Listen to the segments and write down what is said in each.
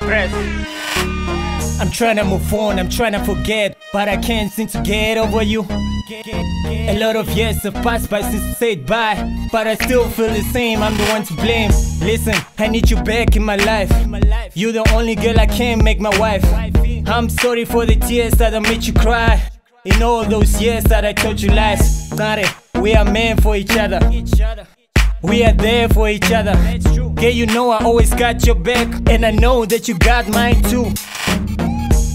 Press. I'm trying to move on, I'm trying to forget, but I can't seem to get over you. A lot of years have passed by since you said bye, but I still feel the same. I'm the one to blame. Listen, I need you back in my life. You're the only girl I can make my wife. I'm sorry for the tears that I made you cry. In all those years that I told you lies, Sorry, we are meant for each other. We are there for each other. Yeah, you know I always got your back, and I know that you got mine too.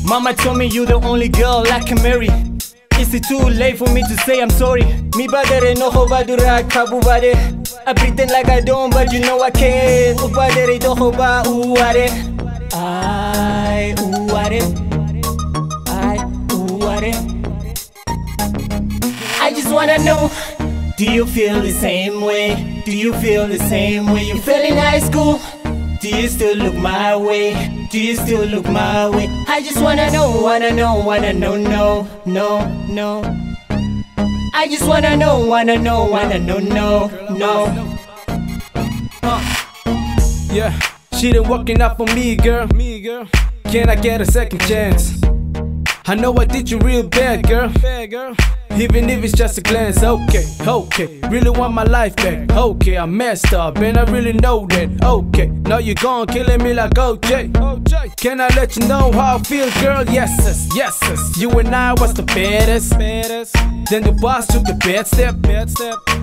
Mama told me you the only girl I can marry. Is it too late for me to say I'm sorry? Me badere no hoba dura kabubare. I pretend like I don't, but you know I can. Ubadere do hoba uare. I uare. I uare. I just wanna know. Do you feel the same way? Do you feel the same way you felt in high school? Do you still look my way? Do you still look my way? I just wanna know, wanna know, wanna know, no, no, no. I just wanna know, wanna know, wanna know, no, no. Uh. Yeah, she done working out for me, girl. Me, girl. Can I get a second chance? I know I did you real bad, girl. Bad, girl. Even if it's just a glance, okay, okay. Really want my life back, okay. I messed up and I really know that, okay. Now you're gone, killing me like OJ. Can I let you know how I feel, girl? Yes, yes, yes, yes. You and I was the baddest. Then the boss took the bad step.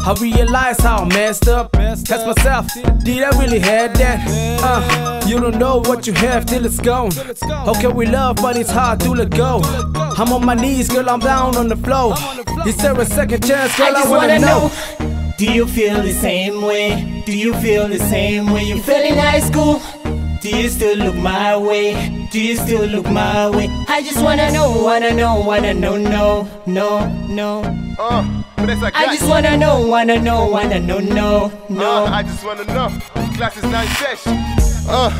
I realized how I messed up. Ask myself, did I really have that? Uh, you don't know what you have till it's gone. Okay, we love, but it's hard to let go. I'm on my knees, girl, I'm down on the floor. Is there a second chance, girl? I just I wanna, wanna know. know. Do you feel the same way? Do you feel the same way you felt in high school? Do you still look my way? Do you still look my way? I just wanna know, wanna know, wanna know, no, no, no. Uh, but I just wanna know, wanna know, wanna know, no, Uh, no. I just wanna know. Class is nine session. Uh,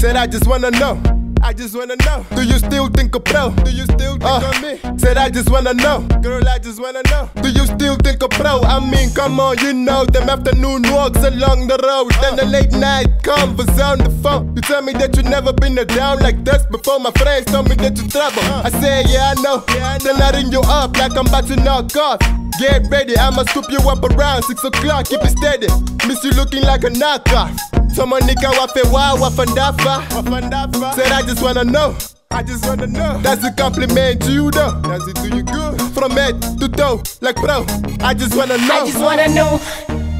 said I just wanna know. I just wanna know. Do you still think of pro? Do you still think Uh. of me? Said I just wanna know. Girl, I just wanna know. Do you still think of pro? I mean, come on, you know them afternoon walks along the road. Then the late night convers on the phone. You tell me that you never been a down like this before. My friends told me that you trouble. I say, yeah, I know. Then I ring you up like I'm about to knock off. Get ready, I'ma scoop you up around six o'clock. Keep it steady. Miss you looking like a knockoff. Someone nika wafe wa wafandafa. Wafandafa. Said I just wanna know. I just wanna know. That's a compliment to you though. Does it do you good? From head to toe, like bro. I just wanna know. I just wanna know.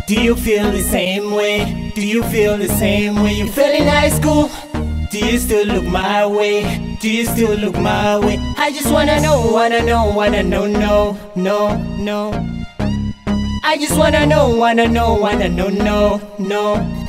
Do you feel the same way? Do you feel the same way you felt in high school? Do you still look my way? Do you still look my way? I just wanna know, wanna know, wanna know, no, no, no. I just wanna know, wanna know, wanna know, no, no.